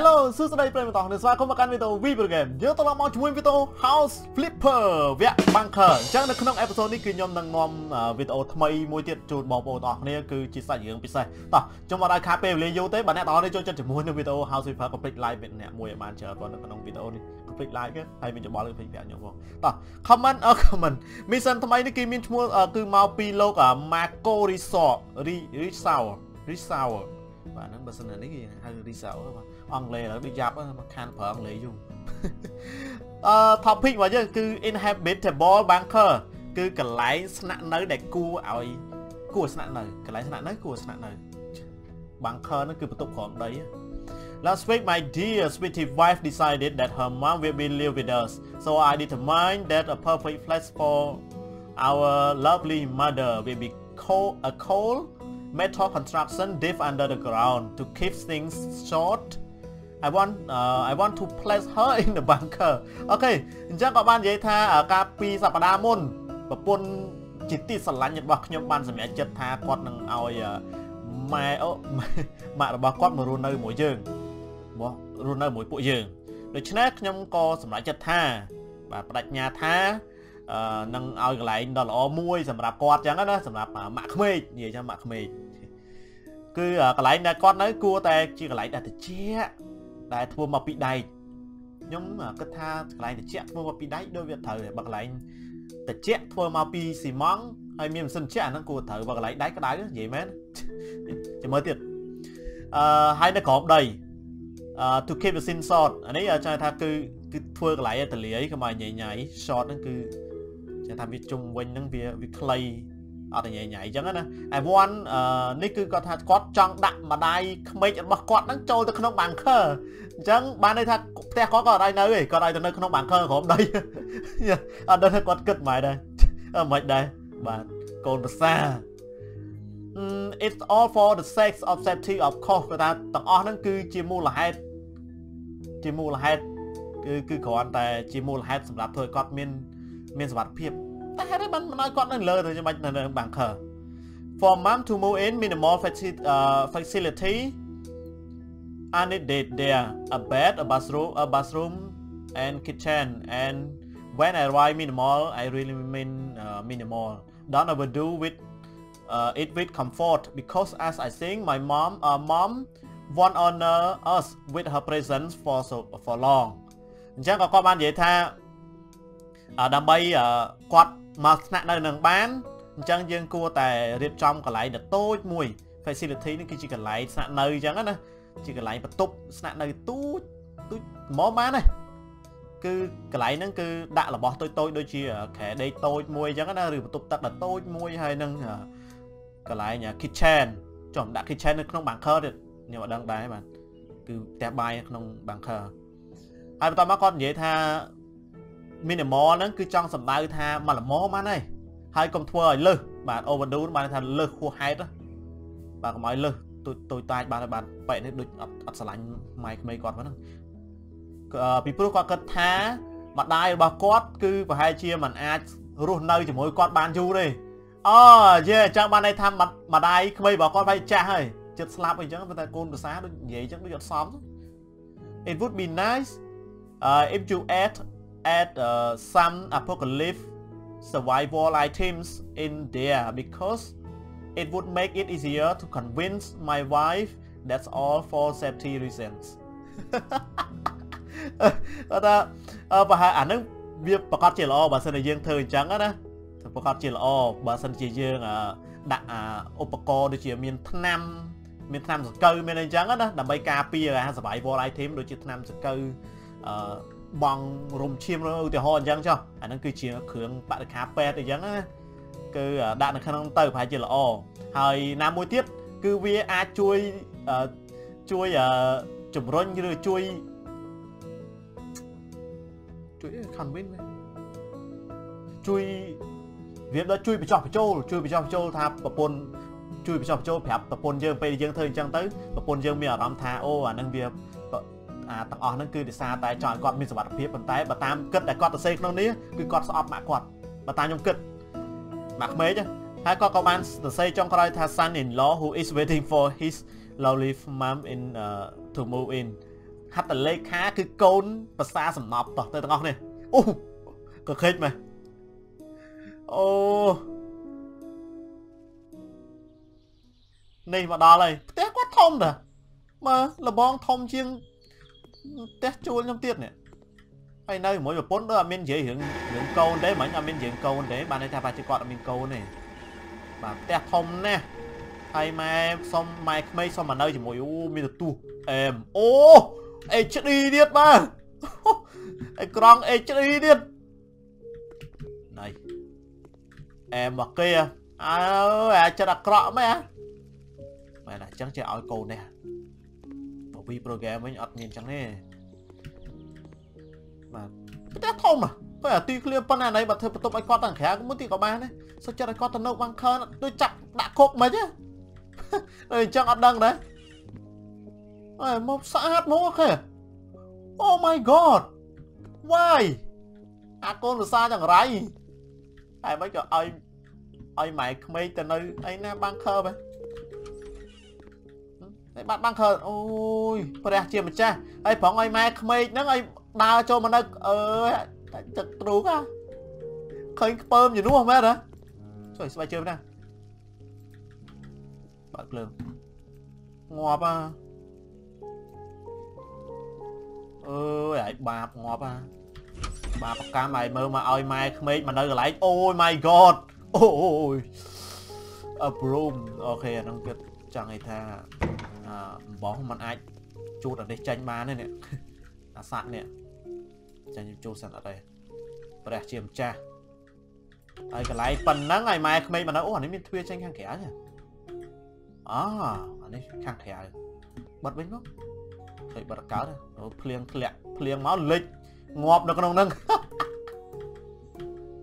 Hello សួស្តីប្រិយមិត្តទាំងអស់គ្នាស្វាគមន៍មកកាន់វីដេអូ V Program យើងត្រឡប់មកជាមួយវីដេអូ House Flipper វគ្គ Bunker អញ្ចឹងនៅក្នុងអេពីសូតនេះគឺខ្ញុំនឹងនាំវីដេអូថ្មីមួយទៀតជូនបងប្អូនទាំងអស់គ្នាគឺជាសាច់រឿងពិសេសតោះខ្ញុំមកដល់ខាពេលវេលាយូរទេបើអ្នកទាំងអស់គ្នាចូលចិត្តជាមួយនឹងវីដេអូ House Flipper Complete Live អ្នកមួយឲ្យបានច្រើនប៉ុណ្ណឹងក្នុងវីដេអូនេះ Complete Live គេហើយមានច្បល់គឺភ្លេចប្រាប់ខ្ញុំផងតោះ comment អឺ comment mission ថ្មីនេះគឺមានឈ្មោះគឺមកពីលោក Marco Resort Resort Resort បាទហ្នឹងបើសិននេះគេហៅ Resort បាទ អង់គ្លេសហើយដូចយ៉ាប់មកខានប្រើអង់គ្លេសយូរអឺ topic របស់យើងគឺ inhabitable bunker គឺកន្លែងស្នាក់នៅដែលគួរឲ្យគួរស្នាក់នៅកន្លែងស្នាក់នៅគួរស្នាក់នៅ bunker ហ្នឹងគឺបន្ទប់ក្រោមដី Last week my dear sweetie wife decided that her mom will be live with us so I determined that a perfect place for our lovely mother will be cold, a cold metal construction deep under the ground to keep things short I want uh, I want to place her in the bunker អូខេអញ្ចឹងក៏បាននិយាយថាកាលពីសប្តាហ៍មុនប្រពន្ធជាទីស្រឡាញ់របស់ខ្ញុំបានសម្រេចចិត្តថាគាត់នឹងឲ្យម៉ែអូម៉ាក់របស់គាត់មករស់នៅជាមួយយើងមករស់នៅជាមួយពួកយើងដូច្នេះខ្ញុំក៏សម្រេចចិត្តថាបាទបដិញ្ញាថាអឺនឹងឲ្យកន្លែងដ៏ល្អមួយសម្រាប់គាត់ចឹងណាសម្រាប់ម៉ាក់ក្មេកនិយាយចឹងម៉ាក់ក្មេកគឺកន្លែងដែលគាត់នៅគួរតែជាកន្លែងដែលត្រជាក់ ដែលធ្វើមកពីដែកខ្ញុំគិតថាកន្លែងត្រជាក់ធ្វើមកពីដែកដូចវាត្រូវបើកន្លែងត្រជាក់ធ្វើមកពីស៊ីម៉ង់ហើយមានម៉ាស៊ីនត្រជាក់អាហ្នឹងគួរត្រូវបើកន្លែងដែកក្តៅនិយាយមែនចាំមើលទៀតអឺហើយនៅក្រោមដីអឺ to keep the sin short អានេះចង់ថាគឺគឺធ្វើកន្លែងឲ្យតលាយកុំឲ្យញ៉ៃញ៉ៃ short ហ្នឹងគឺចង់ថាវាជុំវិញហ្នឹងវាវាខ្លី អត់ញ៉ៃញ៉ៃអញ្ចឹងណា I1 នេះគឺគាត់ថាគាត់ចង់ដាក់ម្ដាយក្មេករបស់គាត់ហ្នឹងចូលទៅក្នុង bunker អញ្ចឹងបានន័យថាផ្ទះគាត់ក៏អត់ឲ្យនៅទេគាត់ឲ្យទៅនៅក្នុង bunker ក្រោមដីអត់ដឹងថាគាត់គិតម៉េចដែរអឺមិនដែរបាទកូនប្រសា it's all for the sake of safety of course គាត់ថាទាំងអស់ហ្នឹងគឺជាមូលហេតុជាមូលហេតុគឺគឺគ្រាន់តែជាមូលហេតុសម្រាប់ធ្វើឲ្យគាត់មាន មានសុវត្ថិភាព តែហេតុអីបានមិនឲ្យគាត់នៅលើទៅច្បាច់នៅ bunker for mom to move in minimal facility I needed there a bed a bathroom a bathroom and kitchen and when I write minimal I really mean uh, minimal don't overdo with uh, it with comfort because as I think my mom uh, mom want honor us with her presence for so for long អញ្ចឹងក៏គាត់បាននិយាយថាដើម្បីគាត់ មកស្នាក់នៅនឹងបានអញ្ចឹងយើងគួរតែរៀបចំកន្លែងដ៏តូចមួយ facility នេះគឺជាកន្លែងស្នាក់នៅអញ្ចឹងណាជាកន្លែងបន្ទប់ស្នាក់នៅទូចទូចមកបានណាគឺកន្លែងហ្នឹងគឺដាក់របស់តូចតូចដូចជាក្រែដេកតូចមួយអញ្ចឹងណាឬបន្ទប់ទឹកដ៏តូចមួយហើយនឹងកន្លែង kitchen ចំដាក់ kitchen នៅក្នុង bunker ទៀតខ្ញុំអត់ដឹងដែរបាទគឺផ្ទះបាយក្នុង bunker ហើយបន្តមកគាត់និយាយថា minimal ហ្នឹងគឺចង់សម្ដៅថាមកល្មមបានហើយហើយកុំធ្វើឲ្យលើសបាទ overdo បានថាលើសហួសហេតុបាទកុំឲ្យលើសទូចទូចតាចបានបានបែកនេះដូចអត់អត់ស្រឡាញ់ម៉ែក្មេងគាត់ហ្នឹងពីព្រោះគាត់គិតថាម្ដាយរបស់គាត់គឺប្រហែលជាមិនអាចរស់នៅជាមួយគាត់បានយូរទេអូយេចាំបានន័យថាម្ដាយក្មេងរបស់គាត់បែរចាស់ហើយចិត្តស្លាប់អីចឹងតែកូនប្រសាដូចនិយាយចឹងដូចអត់សម It would be nice uh, if you add add uh, some apocalypse survival items in there because it would make it easier to convince my wife that's all for safety reasons អត់ថាប្រហែលអានឹងវាប្រកាសជាល្អបើសិនជាយើងធ្វើអញ្ចឹងណាប្រកាសជាល្អបើសិនជាយើងដាក់ឧបករណ៍ដូចជាមានថ្នាំមានថ្នាំសង្កូវមានអីចឹងណាដើម្បីការពារ survival item ដូចជាថ្នាំសង្កូវអឺ បងរំឈាមឧទាហរណ៍អញ្ចឹងចុះអាហ្នឹងគឺជាគ្រឿងបរិខាពេទ្យអីចឹងណាគឺដាក់នៅក្នុងទៅប្រហែលជាល្អហើយណាមួយទៀតគឺវាអាចជួយជួយជំរុញឬជួយជួយ convince ជួយវាដូចជួយបញ្ចុះបញ្ចូលជួយបញ្ចុះបញ្ចូលថាប្រពន្ធជួយបញ្ចុះបញ្ចូលប្រាប់ប្រពន្ធយើងពេលយើងធ្វើអញ្ចឹងទៅប្រពន្ធយើងមានអារម្មណ៍ថាអូអានឹងវា អាទាំងអស់ហ្នឹងគឺដោយសារតែចង់ឲ្យគាត់មានសុវត្ថិភាពប៉ុន្តែបើតាមគិតដែលគាត់ទៅសេក្នុងនេះគឺគាត់ស្អប់ម៉ាក់គាត់បើតាមខ្ញុំគិតម៉ាក់ក្មេកហើយគាត់ក៏បានទៅសេចុងក្រោយថា son in law who is waiting for his lovely mom in uh, to move in ហត្ថលេខាគឺកូនភាសាសំណប់តោះទៅទាំងអស់នេះអូក៏ខេចមែនអូនេះមកដល់ហើយផ្ទះគាត់ធំតាមើលលបងធំជាង ផ្ទះជួលខ្ញុំទៀតនេះហើយនៅជាមួយប្រពន្ធដូចអត់មាននិយាយរឿងរឿងកូនទេមិញអត់មាននិយាយកូនទេបានន័យថាប្រហែលជាគាត់អត់មានកូនទេបាទផ្ទះធំណាស់ហើយម៉ែសុំម៉ែក្មេងសុំមកនៅជាមួយអូមានទទូសអែមអូ HD ទៀតបាទអេក្រង់ HD ទៀតណៃអែមមកគេអើអាចិត្តអាក្រក់មែនមែនអញ្ចឹងចេះឲ្យកូននេះ បប៊ី program វិញអត់មានអញ្ចឹងទេបាទផ្ទះធំណាពេលអាទីឃ្លៀមប៉ុណ្ណាណៃបើធ្វើបន្ទប់ឲ្យគាត់ទៅក្រៅមួយទៀតក៏បានដែរសុខចិត្តឲ្យគាត់ទៅនៅបាំងខើដូចចាប់ដាក់គុកមិនទេអញ្ចឹងអត់ដឹងដែរអើមកស្អាតមកគេ Oh my god why អាកូនភាសាចង្រៃតែមិនក៏ឲ្យឲ្យម៉ែក្មេងទៅនៅអីណាបាំងខើបែ ហើយបាត់បានខើអូយព្រះជាម្ចាស់ហើយប្រងឲ្យម៉ែក្មេកហ្នឹងឲ្យដើរចូលមកនៅអើយទឹកទ្រូកហ៎ឃើញខ្ពើមជំនួសមែនហ៎ចុយស្បែកជើងណាបើកភ្លើងងាប់ហ៎អើយឲ្យបាបងាប់ហ៎បាបកម្មឲ្យមើលមកឲ្យម៉ែក្មេកមកនៅកន្លែងអូយ my god អូយអប្រូមអូខេអានឹងគិតចង់ឲ្យថា អឺអំបោះมันអាចជូតអានេះចាញ់បានទេនេះអាស័កនេះចាញ់ចូលសិនអត់ទេព្រះជាម្ចាស់ហើយកន្លែងប៉ុណ្ណឹងឲ្យម៉ែក្មេងមកនៅអូអានេះមានទ្វារចេញខាងក្រៅអូអានេះខាងក្រៅបិទវិញមកឃើញបិទកើតអូភ្លៀងធ្លាក់ភ្លៀងមកលិចងាប់នៅក្នុងហ្នឹង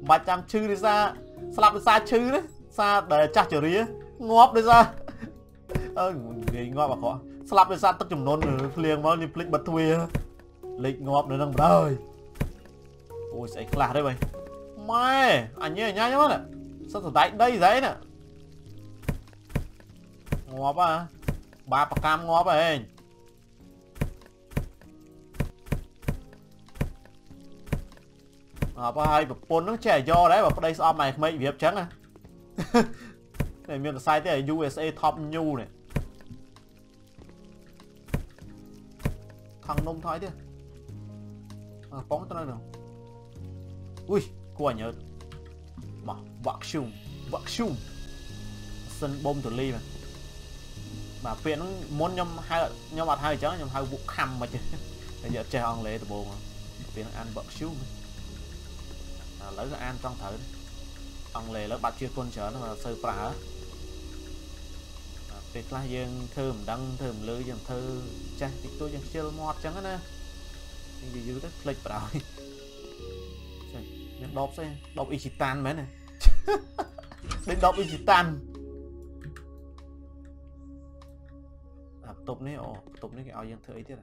បាច់ចាំឈឺដោយសារស្លាប់ដោយសារឈឺទេសារដែលចាស់ជរាងាប់ដោយសារ អើនិយាយងាប់អក្រក់ស្លាប់ដោយសារទឹកចំនួនភ្លៀងមកនេះភ្លេចបិទទ្វារលេចងាប់នៅនឹងបណ្ដោយអូយស្អីខ្លះទេបងម៉ែអញញ៉ាញ៉ាមកសិតសដែកដីស្អីណាងាប់ហ่าបាបកម្មងាប់ហែងអើបើឲ្យប្រពន្ធនឹងចេះយកដែរបើប្តីស្អប់ម៉ែក្មេករៀបចឹងណាតែមានកសែតទេ USA Top New នេះ ថងនំថយទៀតអើប៉ងទៅនៅอุ้ยគួរញើតមកវាក់ឈុំវាក់ឈុំសិនបូមទលីបាទបាទពាក្យហ្នឹងមុនខ្ញុំហៅខ្ញុំអត់ហៅអញ្ចឹងខ្ញុំហៅវុកខំមិនទេតែយកចេះអង់គ្លេសដំបូងពាក្យហ្នឹងអានវាក់ឈុំឥឡូវក៏អានត្រង់ត្រូវអង់គ្លេសឥឡូវបាត់ជាគុណច្រើនមិនសូវប្រើ ពេលខ្លះយើងធ្វើមិនដឹងធ្វើមិនលឺយើងធ្វើចេះតិចតួចយើងខ្ជិលមាត់អញ្ចឹងណានិយាយយូរទៅភ្លេចប្រោយមានដបស្អីដបអ៊ីជីតានមែនទេដូចដបអ៊ីជីតានអាបន្ទប់នេះអូបន្ទប់នេះគេឲ្យយើងធ្វើអីទៀត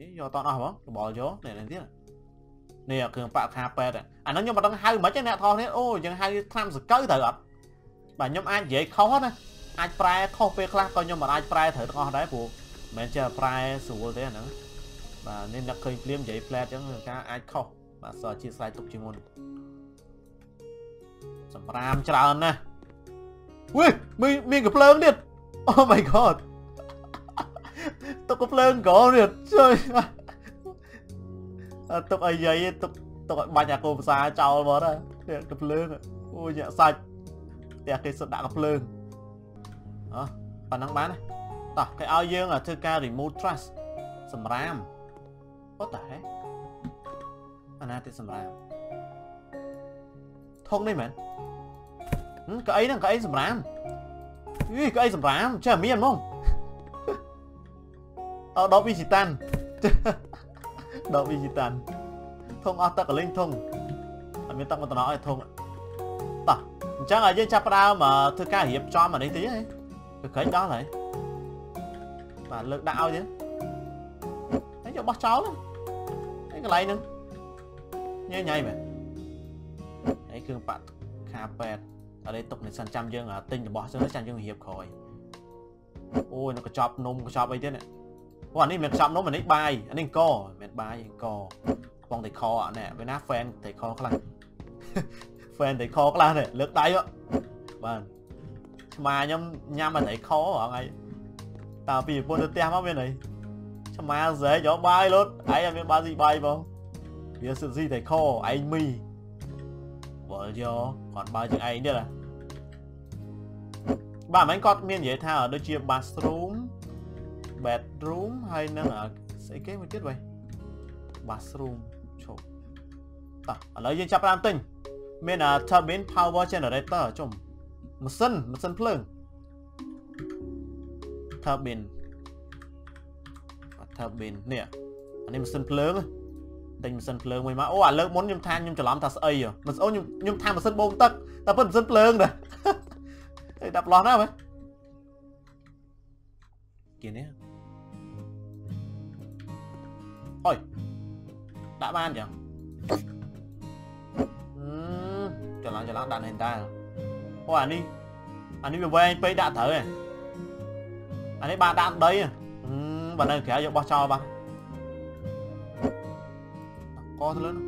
នេះយកតអស់បងកបល់យកនេះនេះទៀតនេះគ្រឿងបាក់ខាប៉ែតអាហ្នឹងខ្ញុំមិនដឹងហៅមិនទេអ្នកថតនេះអូយើងហៅថ្នាំសកៅត្រូវអត់ បាទខ្ញុំអាចនិយាយខុសណាអាចប្រែខុសពេលខ្លះក៏ខ្ញុំមិនអាចប្រែត្រូវទាំងអស់ដែរព្រោះមិនមែនចេះប្រែស្រួលទេអាហ្នឹងបាទនេះនឹកឃើញភ្លាមនិយាយផ្លែតអញ្ចឹងការអាចខុសបាទសអធិស្ឋានទុកជាមុនសម្រាមច្រើនណាស់វ៉េមានមានកំភ្លើងទៀត Oh my god ទុកកំភ្លើងកោទៀតជួយទុកអីយាយទុកទុកឲ្យបាញ់អាកូនភាសាចោលមកណាកំភ្លើងអូយញាក់សាច់ផ្ទះគេសុទ្ធដាក់កំភ្លើងអោះប៉ណ្ណឹងបានណាតោះគេឲ្យយើងធ្វើការ remove trust សម្រាម What the heck អាណាទៀតសម្រាប់ធុងនេះមែនកៅអីហ្នឹងកៅអីសម្រាប់អីកៅអីសម្រាប់ចេះមានហ្មងអត់ដបវីជីតាន់ដបវីជីតាន់ធុងអស់ទឹកកលេងធុងអត់មានទឹកមកតំណឲ្យធុងតោះ អញ្ចឹងឲ្យយើងចាប់ផ្ដើមធ្វើការរៀបចំអានេះតិចហ៎គឺក្រែងដល់ហើយបាទលើកដាក់ឲ្យទៀតហើយយកបោះចោលហ្នឹងកន្លែងហ្នឹងញ៉ៃញ៉ៃមែនហើយគ្រឿងប៉ាក់ខាប៉ែតអត់ទេទុកនេះសិនចាំយើងទិញរបស់ចឹងចាំយើងរៀបក្រោយអូយនៅកញ្ចប់នំកញ្ចប់អីទៀតនេះព្រោះអានេះមិនខ្ចប់នំអានេះបាយអានេះអង្គមិនបាយអង្គកំប៉ុងតែខអានេះពេលណា fan តែខខ្លះ fan តែខខ្លះនេះលើកដៃបាទឆ្មាខ្ញុំញ៉ាំតែខហងៃតើពីប្រពន្ធទៅផ្ទះមកមានអីឆ្មាស្រែយកបាយលុតឯងអត់មានបាយស៊ីបាយបងវាសិស៊ីតែខឯងមីវល់យកគាត់បើជាងឯងទៀតហ៎បាទមិនគាត់មាននិយាយថាដូចជា bathroom bedroom ហើយនឹងស្អីគេមួយទៀតវិញ bathroom ឈប់តោះឥឡូវយើងចាប់ផ្ដើមទិញ មាន turbine power generator ចុំម៉ាស៊ីនម៉ាស៊ីនភ្លើង turbine turbine នេះអានេះម៉ាស៊ីនភ្លើងទិញម៉ាស៊ីនភ្លើងមួយមកអូអាលើកមុនខ្ញុំថាខ្ញុំច្រឡំថាស្អីមិនស្អូនខ្ញុំខ្ញុំថាម៉ាស៊ីនបូមទឹកតែប៉ុន្តែម៉ាស៊ីនភ្លើងដែរអីដាក់ប្លោះណាមើលគៀនេះអុយដាក់បានចឹងអឺ ច្រឡំច្រឡំដាក់នេះតាអូអានេះអានេះវាវែងពេកដាក់ត្រូវហ៎អានេះបានដាក់ដីហ៎បើនៅក្រៅយកបោះចោលបាត់កទៅលើនោះ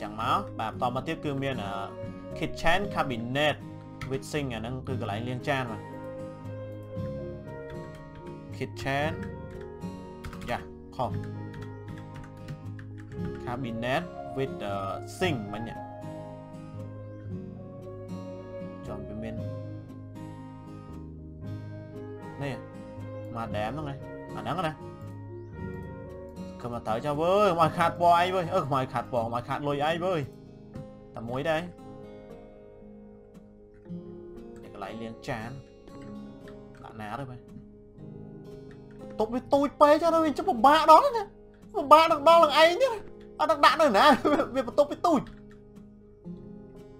ចឹងមកបាទបន្តមកទៀតគឺមាន kitchen cabinet with sink អាហ្នឹងគឺកន្លែងលាងចានបាទ kitchen យ៉ាខុស cabinet with uh, sink មិញចំវាមាននេះមកដែមហ្នឹងណាអាហ្នឹងណាគឺមកតើចុះវើមកខាត់ពណ៌អីវើអឺមកខាត់ពណ៌មកខា ត់លុយអីវើតែមួយដែរនេះកន្លែងលាងចានដាក់ណាទៅបែតុបវាទូចពេកចាវាជិះពិបាកដល់ណាពិបាកដល់ដល់នឹងឯងទៀតអត់ដាក់នៅណាវាបន្ទប់វាទូច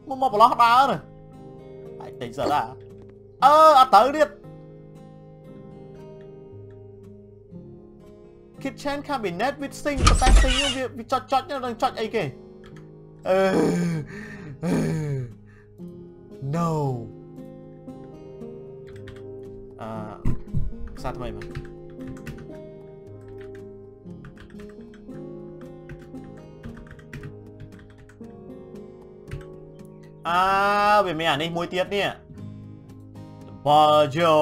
មកមកប្រឡោះដើរណាអាចទិញសិនអាអឺអត់ត្រូវទៀត kitchen cabinet with sink ប៉ុន្តែ sink វាវាចុចចុចនឹងចុចអីគេអឺ no អឺភាសាថ្មីមក អើវាមានអានេះមួយទៀតនេះបើយោ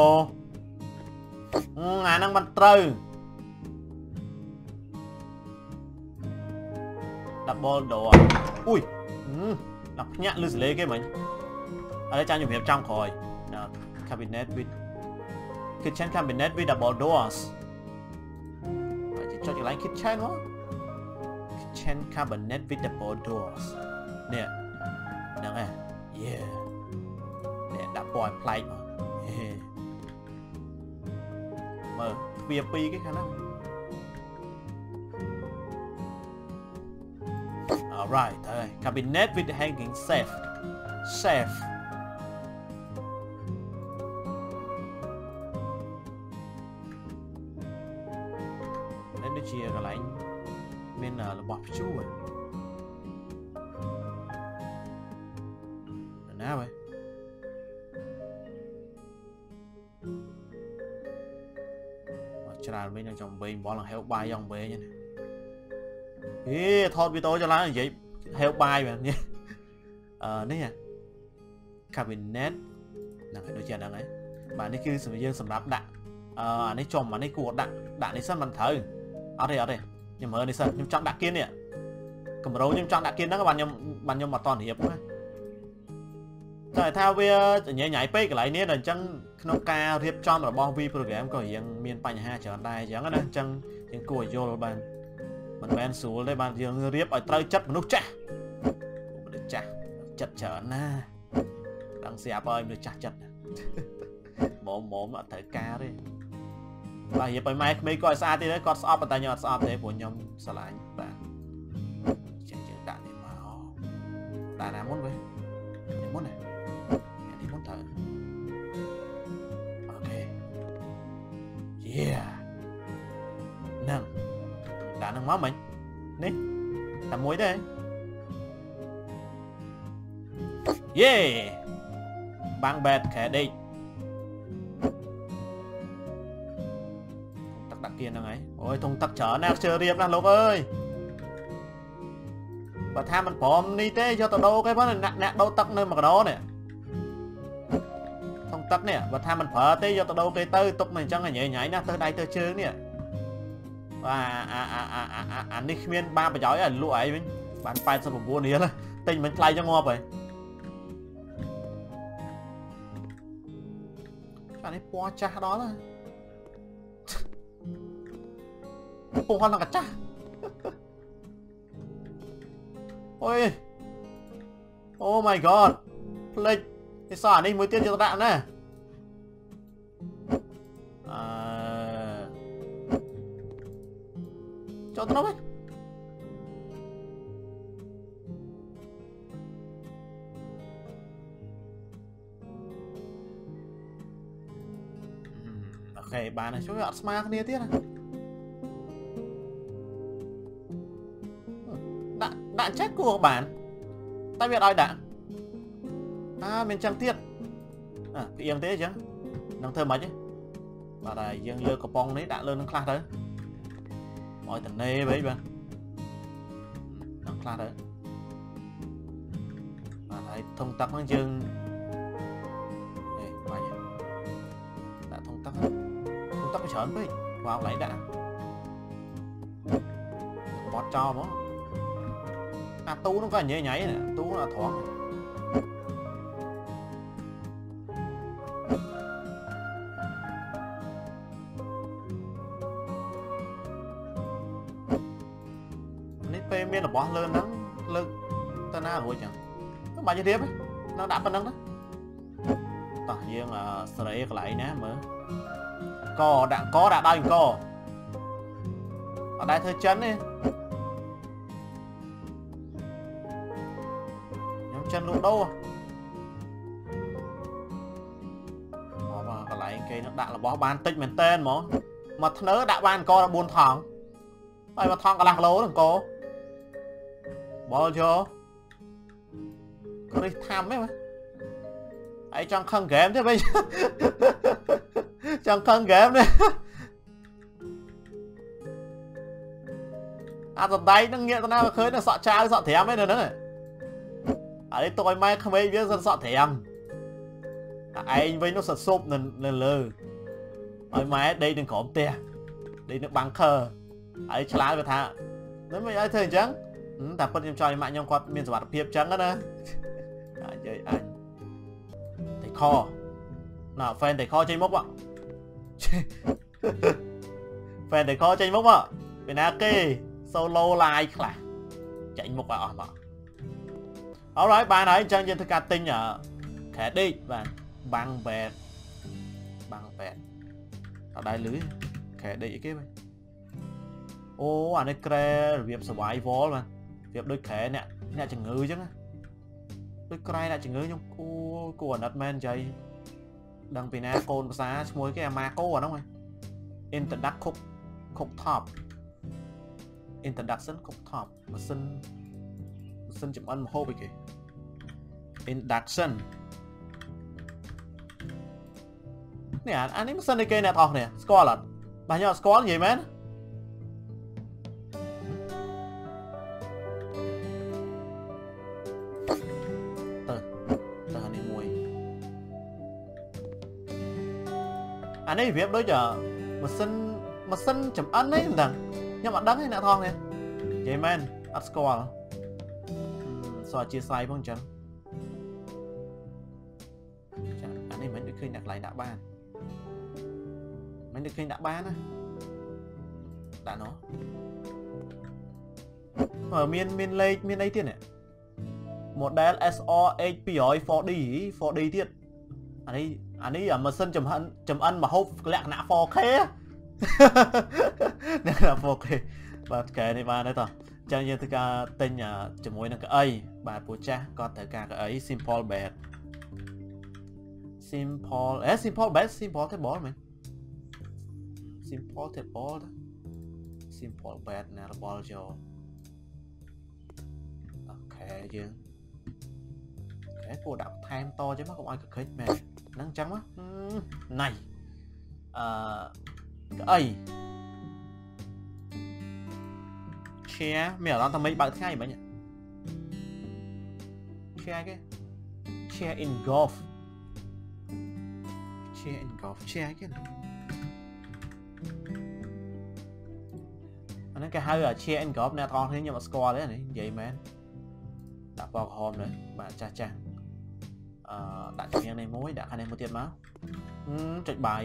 អាហ្នឹងមិនត្រូវ double door អ៊ុយដល់ភ្ញាក់លឺសលេគេមិញឥឡូវចាំជំរាបចំក្រោយ cabinet with kitchen cabinet with double doors ហើយចុចកន្លែង kitchen មក kitchen cabinet with double doors នេះ ហ្នឹងឯង yeah នេះដាក់ពណ៌ប្លែកមកមើលទ្វារពីរគេខាងហ្នឹង Alright ហើយ cabinet with hanging safe safe ហេវបាយយ៉ាងវែងណាហេថតវីដេអូចឡើងនិយាយហេវបាយមែននេះអឺនេះ cabinet ហ្នឹងហើយដូចជាហ្នឹងហើយបាទនេះគឺសម្រាប់យើងសម្រាប់ដាក់អឺអានេះចំអានេះគួរដាក់ដាក់នេះសិនមិនត្រូវអត់ទេអត់ទេខ្ញុំមើលនេះសិនខ្ញុំចង់ដាក់គៀននេះកម្រោខ្ញុំចង់ដាក់គៀនហ្នឹងបាទខ្ញុំបាទខ្ញុំអត់តរៀបណាតែថាវាញ៉ៃញ៉ៃពេកកន្លែងនេះដល់អញ្ចឹងក្នុងការរៀបចំរបស់ V program ក៏រៀងមានបញ្ហាច្រើនដែរអញ្ចឹងណាអញ្ចឹង យើងគួរយល់បានមិនមែនស្រួលទេបាទយើងរៀបឲ្យត្រូវចិត្តមនុស្សចាស់មនុស្សចាស់ចិត្តច្រើនណាដឹងស្រាប់ហើយមនុស្សចាស់ចិត្តមុំមុំអត់ត្រូវការទេបាទរៀបឲ្យម៉ែក្មេងគាត់ឲ្យស្អាតទៀតគាត់ស្អប់ប៉ុន្តែខ្ញុំអត់ស្អប់ទេព្រោះខ្ញុំស្រឡាញ់បាទចឹងយើងដាក់នេះមកដាក់ណាមុនវិញមុនណានេះមុនតើអូខេ Yeah ហ្នឹង thằng máu mình នេះតែមួយទេយេបាំង bad credit ទឹកដាក់គៀនហ្នឹងហើយអូយធុងទឹកច្រើនណាស់ខ្ជិលរៀបណាស់លោកអើយបើថាមិនព្រមនេះទេយកទៅដោគេផងអ្នកអ្នកដោទឹកនៅមួយកណ្ដោនេះធុងទឹកនេះបើថាមិនប្រើទេយកទៅដោគេទៅទុកមិនអញ្ចឹងញ៉ៃញ៉ៃណាស់ទៅដៃទៅជើងនេះបាទអាអាអា អាអានេះគ្មានបានប្រយោជន៍ទេលក់ឯងវិញបាន89រៀលទិញមិនថ្លៃចឹងងាប់ហើយអានេះពណ៌ចាស់ដល់ហើយពណ៌ហ្នឹងក៏ចាស់អូយអូ my god ផ្លេចនេះសោះអានេះមួយទៀតយកដាក់ណា ចូលទៅនោះវិញអូខេបានហើយជួយអត់ស្មើគ្នាទៀតណាដាក់ដាក់ចេះគួរបានតែវាអត់ឲ្យដាក់អើមានចឹងទៀតអ่ะផ្អៀងទេអញ្ចឹងនឹងធ្វើម៉េចទេបាទហើយយើងលើកកំប៉ុងនេះដាក់លើនឹងខ្លះទៅ ឲ្យតនេវិញបាទនឹងខ្លះទៅបាទហើយធុងទឹកហ្នឹងយើងអេបាញ់ដាក់ធុងទឹកធុងទឹកវាច្រើនពេកវ៉ាវកន្លែងដាក់បត់ចោលហ្មងអាទូនោះក៏ញ៉ៃញ៉ៃណាទូនោះអត់ត្រង់ លើហ្នឹងលើកទៅណារួចចឹងមិនបាច់រៀបទេនៅដាក់ប៉ុណ្្នឹងទៅតោះយើងស្រេកន្លែងណាមើលកដាក់កដាក់ដោយអង្គអត់ដែរធ្វើចិនទេចិនលក់ដូរមកកន្លែងគេនឹងដាក់របស់បានតិចមែនតែនហ្មងមកធ្នើដាក់បានអង្គ14ថងហើយមកថងកន្លះគីឡូអង្គ បលយោគ្រិសថាំទេមើលហើយចង់ខឹងហ្គេមទេវិញចង់ខឹងហ្គេមនេះអាសណ្ដែកនឹងងាកទៅណាឃើញសក់ចៅសក់ត្រាំឯនៅហ្នឹងអានេះទុកឲ្យម៉ែក្មេងវាសិនសក់ត្រាំអាឯងវិញនោះសិតស៊ប់នៅលើឲ្យម៉ែដេកនឹងក្រោមផ្ទះដេកនៅបាំងខើហើយឆ្លើយវាថាមិនមិនឲ្យធ្វើអញ្ចឹង តែពិតខ្ញុំចង់ឲ្យម៉ាក់ខ្ញុំគាត់មានសុខភាពអញ្ចឹងណាអាចនិយាយអញតែខណា fan តែខចេញមុខបង fan តែខចេញមុខបងពីណាគេ solo live ខ្លះចេញមុខឲ្យអស់បងអរហើយបានហើយអញ្ចឹងយើងធ្វើការទិញ credit បាទបាំង bad បាំង bad អត់ដែរលឺ credit អីគេបាទអូអានេះក្រែរបៀប survival បាទ របៀបដូចក្រែអ្នកអ្នកជំងឺអញ្ចឹងណាដូចក្រែអ្នកជំងឺខ្ញុំអូគួរអាណិតមែនចៃដឹងពីណាកូនភាសាឈ្មោះគេអាម៉ាកូអាហ្នឹងហ៎ introduct cook cook top introduction cook top ម៉ាស៊ីនម៉ាស៊ីនចម្អិនម្ហូបអីគេ induction នេះអានេះម៉ាស៊ីនអីគេអ្នកទាំងអស់គ្នាស្គាល់អត់បាទខ្ញុំអត់ស្គាល់និយាយមែន អានេះរបៀបដូចម៉ាស៊ីនម៉ាស៊ីនចំអិនហ្នឹងមិនដឹងខ្ញុំអត់ដឹងទេអ្នកថងនេះនិយាយមែនអត់ស្គាល់សួរអធិស្ឋានផងអញ្ចឹងចាអានេះមិនដូចឃើញដាក់កន្លែងដាក់បានមិនដូចឃើញដាក់បានណាដាក់នោះអឺមានមានលេខមានអីទៀតនេះ model SR H200 4D 4D ទៀតអានេះអានេះម៉ាស៊ីនចំអិនចំអិនមហូបលក្ខណៈ 4K លក្ខណៈ 4K បាទកែនេះបានហើយតោះអញ្ចឹងយើងធ្វើការទិញជាមួយនឹងកៅអីបាទពូចាស់ក៏ត្រូវការកៅអី simple bed simple អេ simple bed simple table មែន simple table simple bed ណារបស់យកអូខេយើងហេពួកដាក់ថែមតចឹងមកកុំឲ្យកក្រិចមែន ហ្នឹងចឹងមកណៃអឺក្អី share មានអារម្មណ៍ថាមិនបើកថ្ងៃមិញ share គេ share in golf share in golf share គេណាអាហ្នឹងគេហៅ share in golf អ្នកទាំងអស់គ្នាខ្ញុំអត់ស្គាល់ទេ នេះនិយាយមែនដាក់ពណ៌ក្រហមនេះបាទចាស់ចាស់អឺដាក់ជំនាញនេះមួយដាក់ខាងនេះមួយទៀតមកចុចបាយ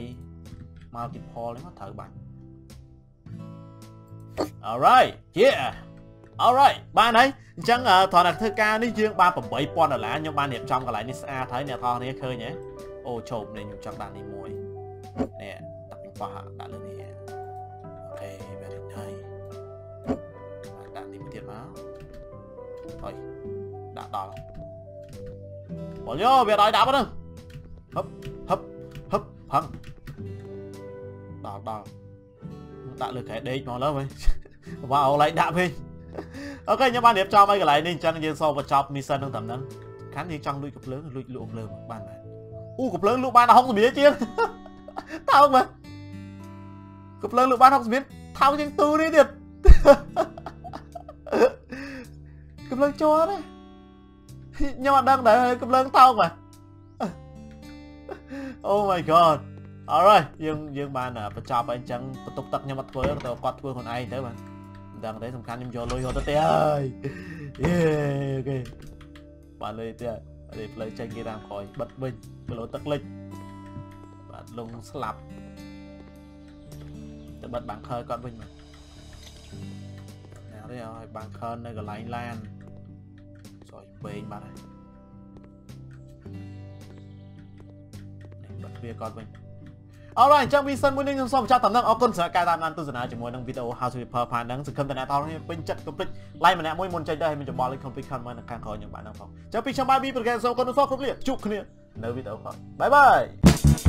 multiple នេះមកត្រូវបាច់ Alright yeah Alright បានហើយអញ្ចឹងត្រង់តែធ្វើការនេះយើងបាន8000ដុល្លារខ្ញុំបានរៀបចំកន្លែងនេះស្អាតហើយអ្នកទាំងគ្នាឃើញហ៎អូជោបនេះខ្ញុំចង់ដាក់នេះមួយនេះដាក់ពីប៉ះដាក់លើនេះអូខេ very nice ដាក់នេះមួយទៀតមកហើយដាក់ដល់ បងយោវាដល់ដាក់មកហ្នឹងហឹបហឹបហឹបហឹងដល់ដល់ដាក់លើក្រែដេកមកលើវិញវ៉ាអូឡៃដាក់វិញអូខេខ្ញុំបានរៀបចំឲ្យកន្លែងនេះអញ្ចឹងយើងសូមបញ្ចប់ mission នឹងតាមហ្នឹងខាងយើងចង់លួចកំភ្លើងលួចលក់កំភ្លើងបានមែនអូកំភ្លើងលក់បានដល់60រៀលជាងថោកមែនកំភ្លើងលក់បាន60រៀលថោកជាងទូនេះទៀតកំភ្លើងជ័រណា ខ្ញុំអត់ដឹងដែរកំភ្លើងថោកមែន Oh my god alright យើងយើងបានបញ្ចប់ហើយអញ្ចឹងបន្ទប់ទឹកខ្ញុំអត់ធ្វើទៅគាត់ធ្វើខ្លួនឯងទៅបាទមិនដឹងទេសំខាន់ខ្ញុំយកលុយរត់ទៅទេហើយយេអូខេបានលុយទៀតហើយផ្លូវចេញគេតាមក្រោយបិទវិញគីឡូទឹកលិចបាទលងស្លាប់ទៅបិទបាំងខើគាត់វិញបាទណាទេឲ្យបាំងខើនៅកន្លែងឡាន សយពេងបាទហើយបិទវាគាត់វិញ Alright អញ្ចឹង mission មួយនេះខ្ញុំសូមបញ្ចប់តាមនឹងអរគុណសម្រាប់ការតាមដានទស្សនាជាមួយនឹងវីដេអូ How to Repair ផានហ្នឹងសង្ឃឹមតែអ្នកទាំងអស់គ្នាពេញចិត្ត complete like ម្នាក់មួយមុនចេញទៅឲ្យមានចម្បល់ complete comment នៅខាងក្រោយខ្ញុំបានហ្នឹងផងអញ្ចឹងពីខ្ញុំបាយ B ប្រកែសូមអរគុណសូមគ្រប់លាជួបគ្នានៅវីដេអូក្រោយបាយបាយ